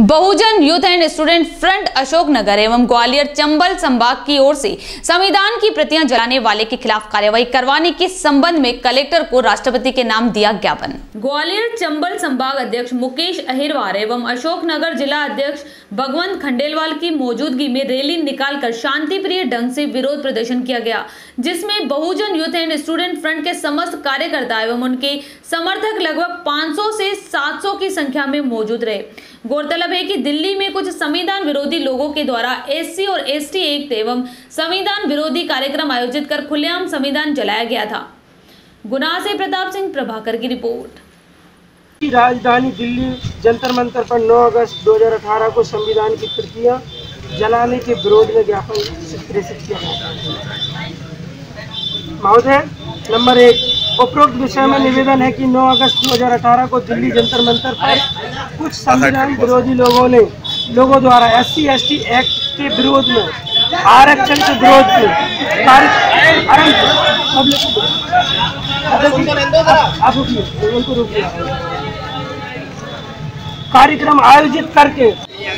Bahujan youth and student front Ashoknagar एवं ग्वालियर चंबल संभाग की ओर से संविधान की प्रतियाँ जलाने वाले के खिलाफ कार्यवाही करवाने के संबंध में कलेक्टर को राष्ट्रपति के नाम दिया ज्ञापन। ग्वालियर चंबल संभाग अध्यक्ष मुकेश अहिरवार एवं अशोकनगर जिला अध्यक्ष भगवंत खंडेलवाल की मौजूदगी में रैली निकालकर शांतिप्रिय ढंग से विरोध प्रदर्शन किया गया, जिसमें Bahujan youth and student front के समस्त कार्यकर्ता एवं उनके समर्थक लगभग 500 से 700 की संख्या में मौजूद रहे। गौरतलब है कि दिल्ली में कुछ संविधान विरोधी लोगों के द्वारा एससी और एसटी एक्ट एवं संविधान विरोधी कार्यक्रम आयोजित कर खुलेआम संविधान जलाया गया था। गुना से प्रताप सिंह प्रभाकर की रिपोर्ट। राजधानी दिल्ली जंतर मंतर पर 9 अगस्त 2018 को संविधान की प्रतियाँ जलाने के विरोध में ज्ञापन प्रेषित किया गया महोदय, नंबर एक उपरोक्त विषय में निवेदन है कि 9 अगस्त 2018 को दिल्ली जंतर मंतर पर कुछ संविधान विरोधी लोगों ने, लोगों द्वारा एस सी एक्ट के विरोध में, आरक्षण के विरोध में कार्यक्रम आयोजित करके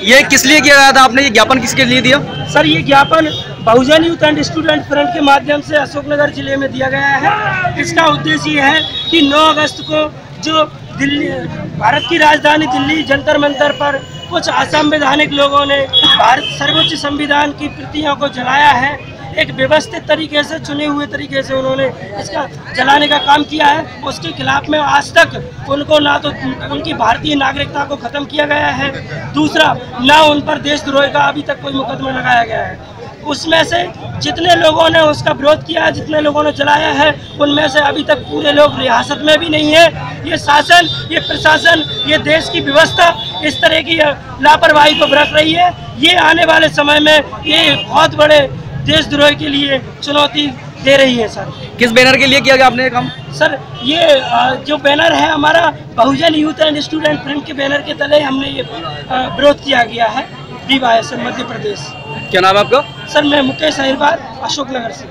ये किस लिए किया गया था? आपने ये ज्ञापन किसके लिए दिया? सर, ये ज्ञापन Bahujan youth and student front के माध्यम से अशोकनगर ज़िले में दिया गया है। इसका उद्देश्य ये है कि 9 अगस्त को जो दिल्ली, भारत की राजधानी दिल्ली जंतर मंतर पर कुछ असंवैधानिक लोगों ने भारत सर्वोच्च संविधान की प्रतियों को जलाया है एक व्यवस्थित तरीके से, चुने हुए तरीके से उन्होंने इसका जलाने का काम किया है। उसके खिलाफ में आज तक उनको ना तो उनकी भारतीय नागरिकता को खत्म किया गया है। दूसरा, ना उन पर देशद्रोह का अभी तक कोई मुकदमा लगाया गया है। उसमें से जितने लोगों ने उसका विरोध किया है, जितने लोगों ने चलाया है, उनमें से अभी तक पूरे लोग रियासत में भी नहीं है। ये शासन, ये प्रशासन, ये देश की व्यवस्था इस तरह की लापरवाही को बरत रही है। ये आने वाले समय में ये बहुत बड़े देशद्रोह के लिए चुनौती दे रही है सर। किस बैनर के लिए किया गया आपने काम? सर ये जो बैनर है हमारा Bahujan youth and student front के बैनर के तले हमने ये विरोध किया गया है डी मध्य प्रदेश। क्या नाम है आपका? सर मैं मुकेश अहिरवार अशोकनगर से।